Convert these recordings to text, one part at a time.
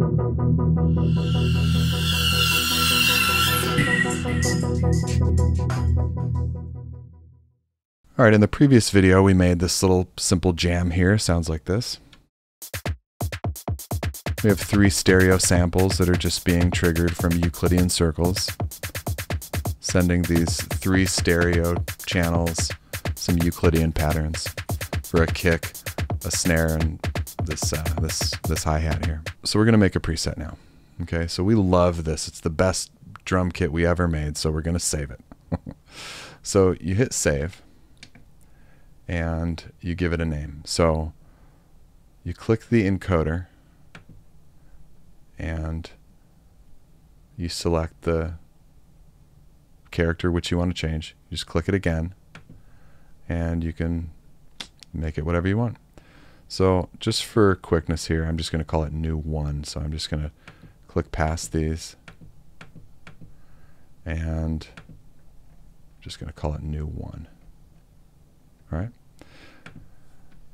All right, in the previous video, we made this little simple jam here. Sounds like this. We have three stereo samples that are just being triggered from Euclidean circles, sending these three stereo channels some Euclidean patterns for a kick, a snare, and this uh, this this hi hat here. So we're gonna make a preset now. Okay, so we love this. It's the best drum kit we ever made, so we're gonna save it. so you hit save and you give it a name. So you click the encoder and you select the character which you want to change. You just click it again and you can make it whatever you want. So just for quickness here, I'm just going to call it new one. So I'm just going to click past these and I'm just going to call it new one. All right.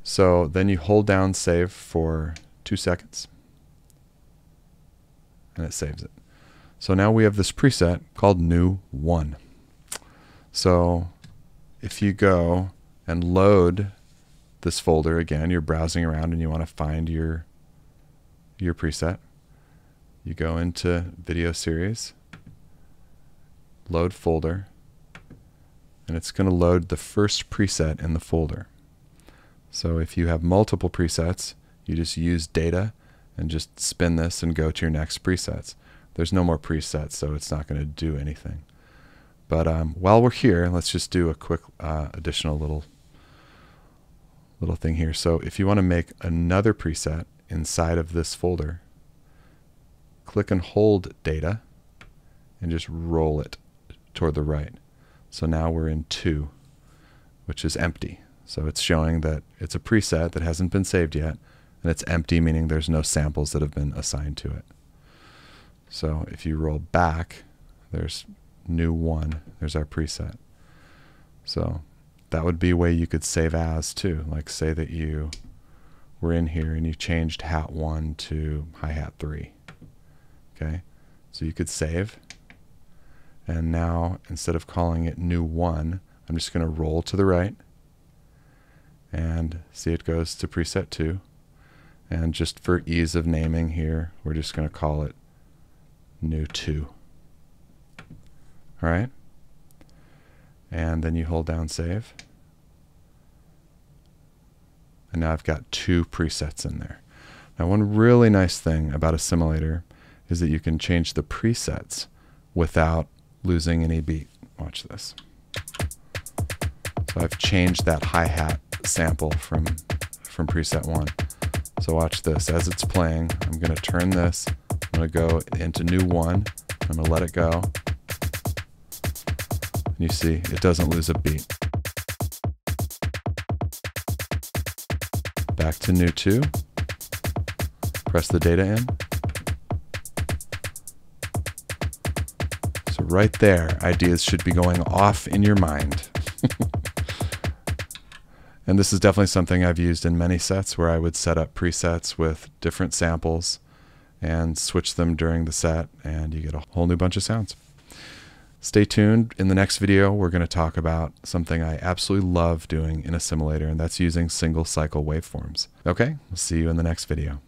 So then you hold down save for two seconds and it saves it. So now we have this preset called new one. So if you go and load this folder again, you're browsing around and you want to find your your preset. You go into video series, load folder, and it's going to load the first preset in the folder. So if you have multiple presets, you just use data and just spin this and go to your next presets. There's no more presets, so it's not going to do anything. But um, while we're here, let's just do a quick uh, additional little little thing here. So if you want to make another preset inside of this folder, click and hold data and just roll it toward the right. So now we're in two, which is empty. So it's showing that it's a preset that hasn't been saved yet, and it's empty, meaning there's no samples that have been assigned to it. So if you roll back, there's new one, there's our preset. So that would be a way you could save as too. Like say that you were in here and you changed hat one to hi-hat three. Okay, so you could save. And now instead of calling it new one, I'm just going to roll to the right and see it goes to preset 2 and just for ease of naming here we're just going to call it new 2 all right and then you hold down save and now I've got two presets in there now one really nice thing about Assimil8or is that you can change the presets without losing any beat watch this so I've changed that hi-hat sample from from preset one. So watch this. As it's playing, I'm going to turn this. I'm to go into new one. I'm to let it go. And you see, it doesn't lose a beat. Back to new two. Press the data in. So right there, ideas should be going off in your mind. And this is definitely something I've used in many sets where I would set up presets with different samples and switch them during the set, and you get a whole new bunch of sounds. Stay tuned. In the next video, we're going to talk about something I absolutely love doing in Assimil8or, and that's using single cycle waveforms. Okay, we'll see you in the next video.